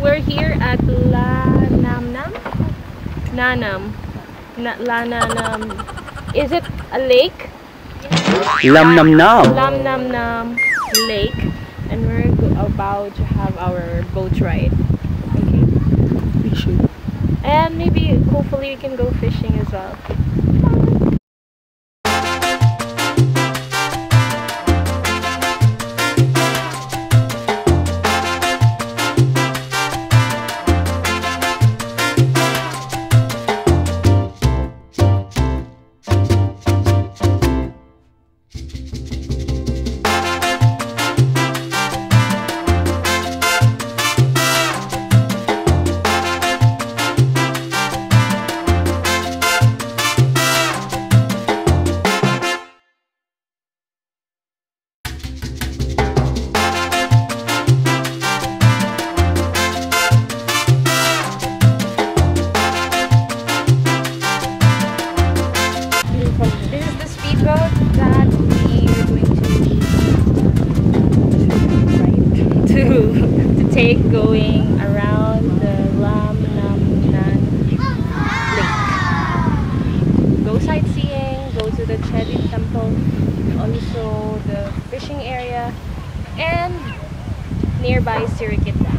We're here at La Nanam. Na La Nanam. Is it a lake? Lam Nam Nam. Lam Nam Nam Lake. And we're about to have our boat ride. Okay. Fishing. And maybe, hopefully, we can go fishing as well. also the fishing area and nearby Sirikit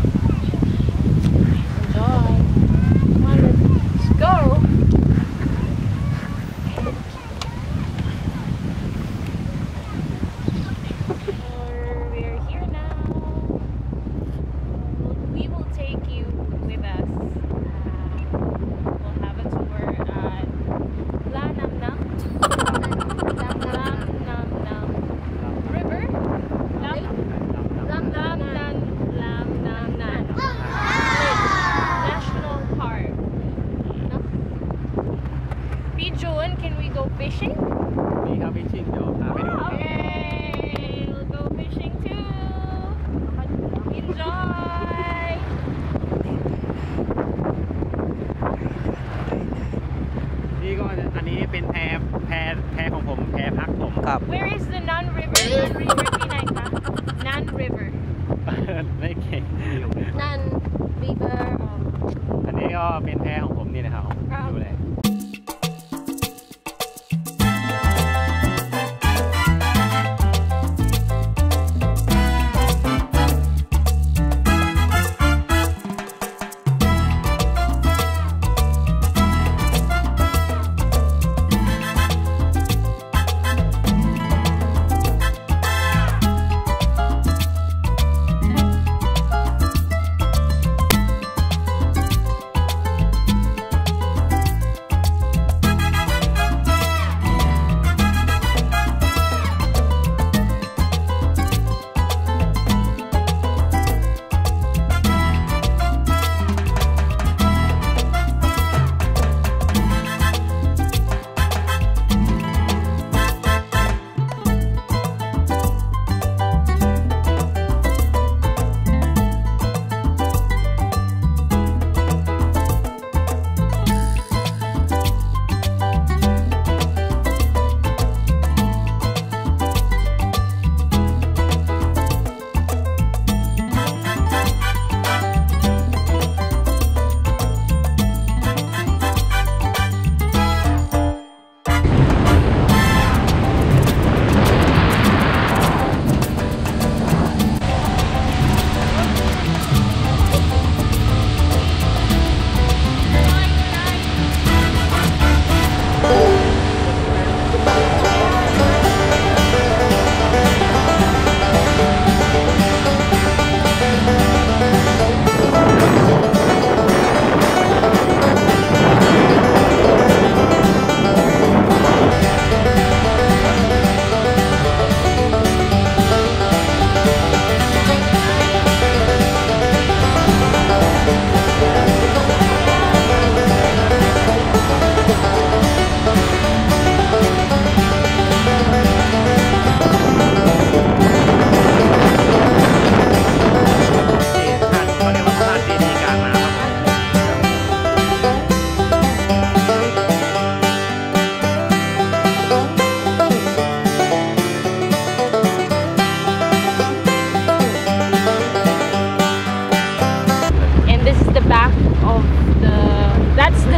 Where is the Nan River?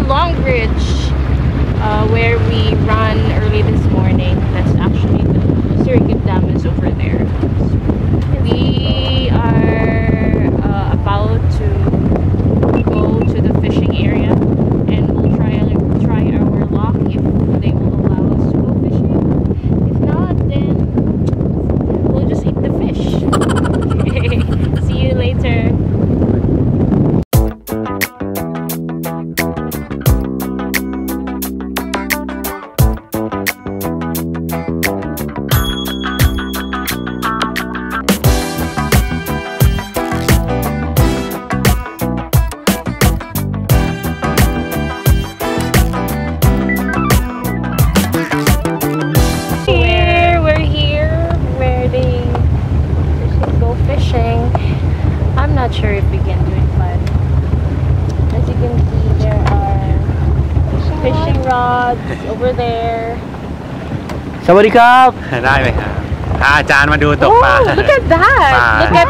Long Bridge uh, where we run early this morning. That's actually the Sirikit Dam is over there. We are uh, about to go to the fishing area and we'll try, try our luck if they will dogs over there. สวัสดีครับ ได้ไหมครับพาอาจารย์มาดูตกปลา Oh, look at that! Bye. Look at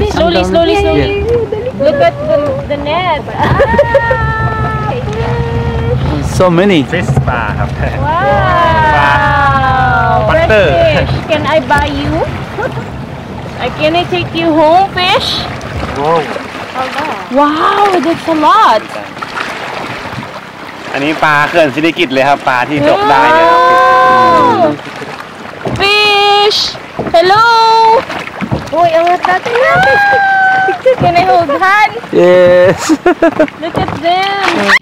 the slowly, slowly, slowly. Look at the, the net. Ah, so many ฟิสปลาครับ wow! Butter. Fresh fish. Can I buy you? Uh, Can I take you home, fish? โว้ Wow, that's a lot. อันนี้ปลาเขื่อนศิริกิตเลยครับ ปลาที่ตกได้เลยครับ Wow. Fish! Hello! Uy, ang natin Can I hold hand? yes Look at them!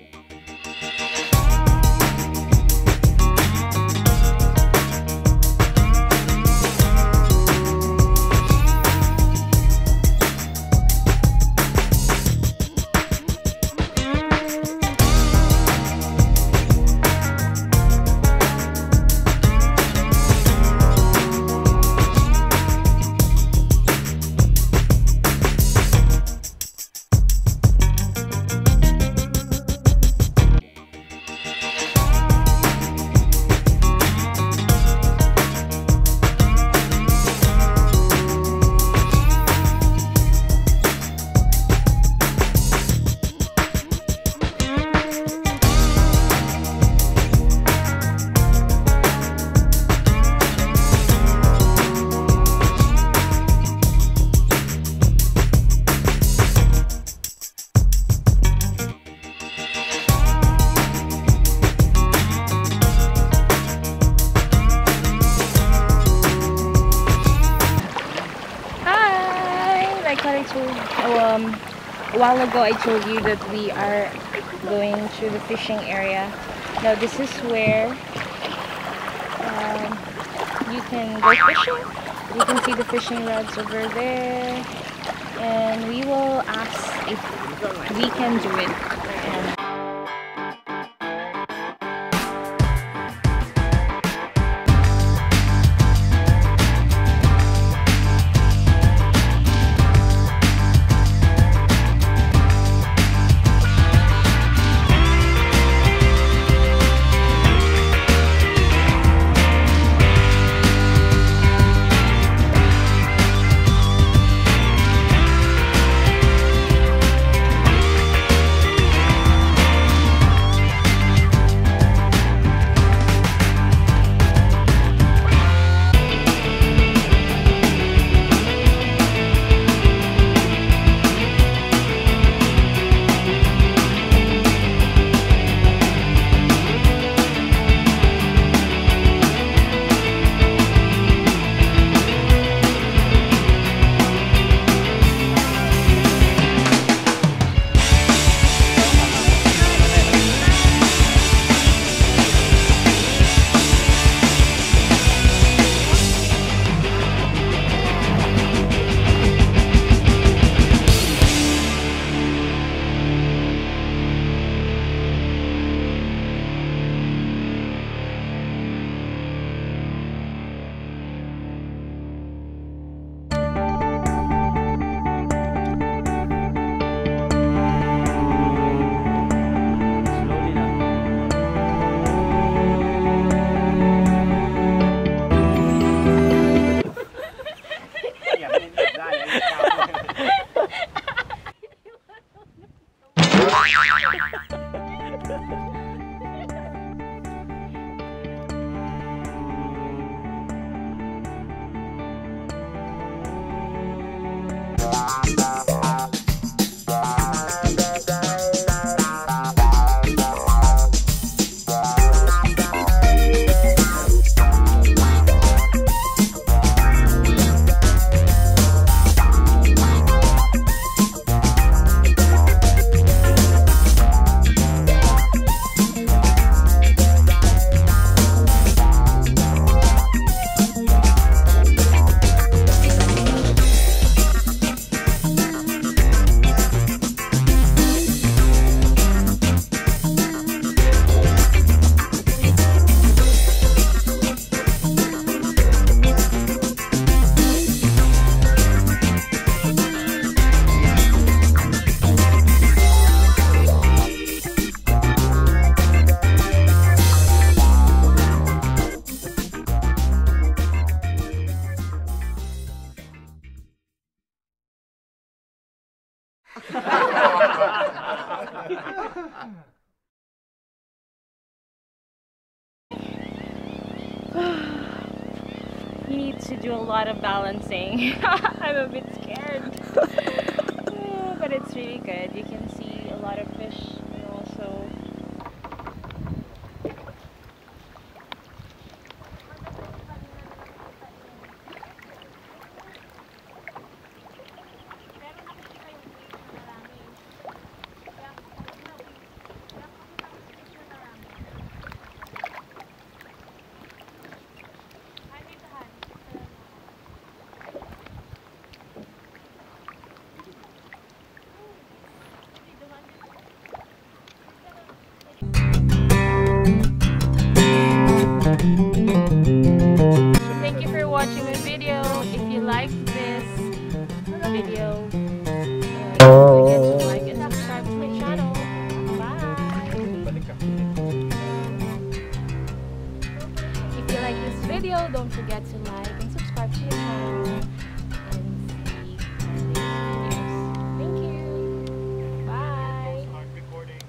Um, a while ago, I told you that we are going to the fishing area. Now this is where um, you can go fishing. You can see the fishing rods over there, and we will ask if we can do it. Lot of balancing. I'm a bit scared. But it's really good. You can see a lot of fish video, don't forget to like and subscribe to my channel. And see latest videos. Thank you. Bye. Start recording.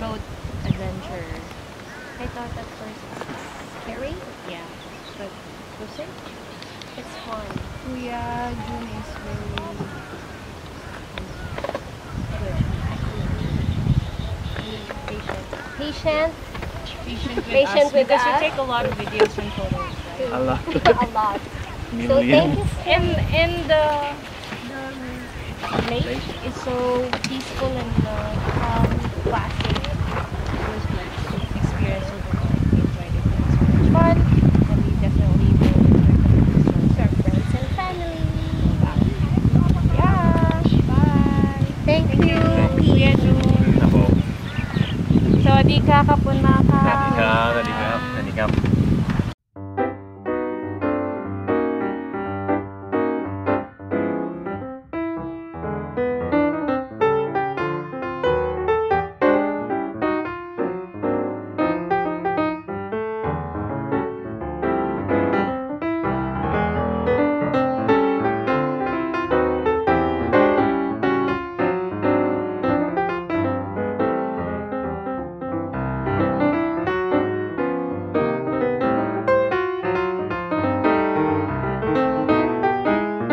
Boat adventure. I thought at first it scary. Yeah, but was it? It's fun. Kuya Jun is very good. Patient. Patient with Patient us with because us. we take a lot of videos and photos. Right? A lot. a lot. So thank you. And and the the lake is so peaceful and uh, ค่ะขอบคุณมากค่ะ สวัสดีครับ